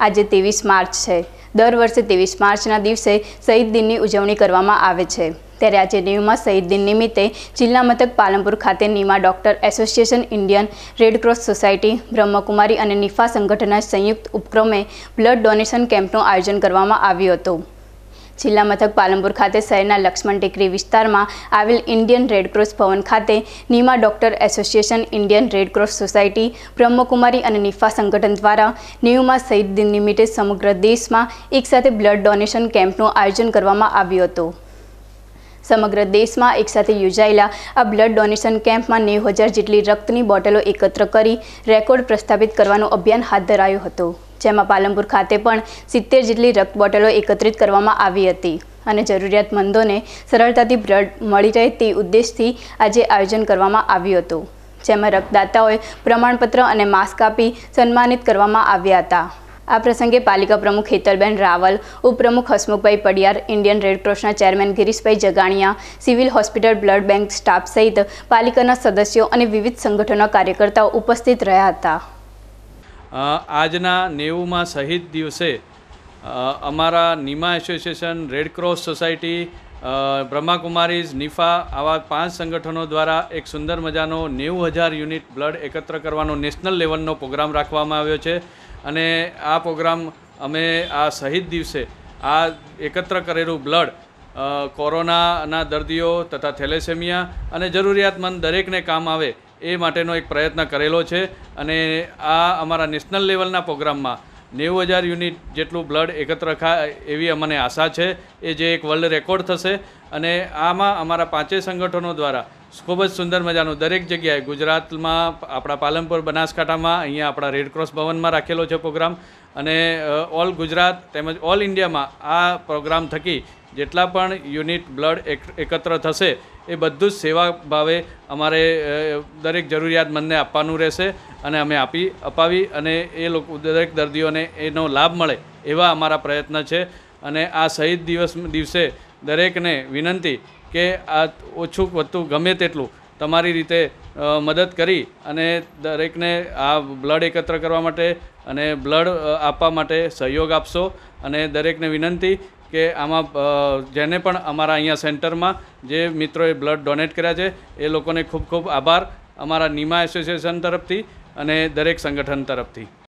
આજે ત્રેવીસ માર્ચ છે. દર વર્ષે ત્રેવીસ માર્ચના દિવસે શહીદ દિનની ઉજવણી કરવામાં આવે છે. ત્યારે આજે નેવમાં શહીદ દિન નિમિત્તે જિલ્લા મથક પાલનપુર ખાતે NIMA doctor association Indian Red Cross society, Brahmakumari અને નિફા સંગઠનના સંયુક્ત ઉપક્રમે બ્લડ ડોનેશન કેમ્પનું આયોજન કરવામાં આવ્યું હતું. જિલ્લા મથક પાલનપુર ખાતે શહેરના લક્ષ્મણ ટેકરી વિસ્તારમાં આવેલ ઇન્ડિયન રેડક્રોસ ભવન ખાતે NIMA doctor association Indian Red Cross society, Brahmakumari અને નિફા સંગઠન દ્વારા નેવુંમાં શહીદ દિન નિમિત્તે સમગ્ર દેશમાં એકસાથે બ્લડ ડોનેશન કેમ્પનું આયોજન કરવામાં આવ્યું હતું. સમગ્ર દેશમાં એકસાથે યોજાયેલા આ બ્લડ ડોનેશન કેમ્પમાં નેવ હજાર જેટલી રક્તની બોટલો એકત્ર કરી રેકોર્ડ પ્રસ્થાપિત કરવાનું અભિયાન હાથ ધરાયું હતું. જેમાં પાલનપુર ખાતે પણ સિત્તેર જેટલી રક્ત બોટલો એકત્રિત કરવામાં આવી હતી અને જરૂરિયાતમંદોને સરળતાથી બ્લડ મળી રહે તે ઉદ્દેશથી આજે આયોજન કરવામાં આવ્યું હતું. જેમાં રક્તદાતાઓએ પ્રમાણપત્ર અને માસ્ક આપી સન્માનિત કરવામાં આવ્યા હતા. આ પ્રસંગે પાલિકા પ્રમુખ હેતલબેન રાવલ, ઉપપ્રમુખ Hasmukhbhai Padiyar, Indian રેડક્રોસના chairman Girishbhai Jaganiya, civil hospital blood bank staff સહિત પાલિકાના સદસ્યો અને વિવિધ સંગઠનોના કાર્યકર્તાઓ ઉપસ્થિત રહ્યા હતા. આજના નેવુંમાં શહીદ દિવસે અમારા NIMA association Red Cross society Brahmakumaris નિફા આવા પાંચ સંગઠનો દ્વારા એક સુંદર મજાનો નેવું હજાર યુનિટ બ્લડ એકત્ર કરવાનો નેશનલ લેવલનો પ્રોગ્રામ રાખવામાં આવ્યો છે. અને આ પ્રોગ્રામ અમે આ શહીદ દિવસે આ એકત્ર કરેલું બ્લડ કોરોનાના દર્દીઓ તથા થેલેસેમિયા અને જરૂરિયાતમંદ દરેકને કામ આવે એ માટેનો એક પ્રયત્ન કરેલો છે. અને આ અમારા નેશનલ લેવલના પ્રોગ્રામમાં નેવું હજાર યુનિટ જેટલું બ્લડ એકત્ર એવી અમને આશા છે. એ જે એક વર્લ્ડ રેકોર્ડ થશે અને આમાં અમારા પાંચેય સંગઠનો દ્વારા ખૂબ જ સુંદર મજાનું દરેક જગ્યાએ ગુજરાતમાં આપણા પાલનપુર બનાસકાંઠામાં અહીંયા આપણા રેડક્રોસ ભવનમાં રાખેલો છે પ્રોગ્રામ અને ઓલ ગુજરાત તેમજ ઓલ ઇન્ડિયામાં આ પ્રોગ્રામ થકી જેટલા પણ યુનિટ બ્લડ એક, એકત્ર થશે, એ બધું જ સેવા ભાવે અમારે દરેક જરૂરિયાતમંદને આપવાનું રહેશે અને અમે આપી, અપાવી અને એ લોકો, દરેક દર્દીઓને એનો લાભ મળે એવા અમારા પ્રયત્ન છે. અને આ શહીદ દિવસ, દિવસે દરેકને વિનંતી કે આ ઓછું વધતું ગમે તેટલું તમારી રીતે મદદ કરી અને દરેકને આ બ્લડ એકત્ર કરવા માટે અને બ્લડ આપવા માટે સહયોગ આપશો અને દરેકને વિનંતી કે આમાં જેને પણ અમારા અહીંયા સેન્ટરમાં જે મિત્રોએ બ્લડ ડોનેટ કર્યા છે, એ લોકોને ખૂબ ખૂબ આભાર અમારા નીમા એસોસિએશન તરફથી અને દરેક સંગઠન તરફથી.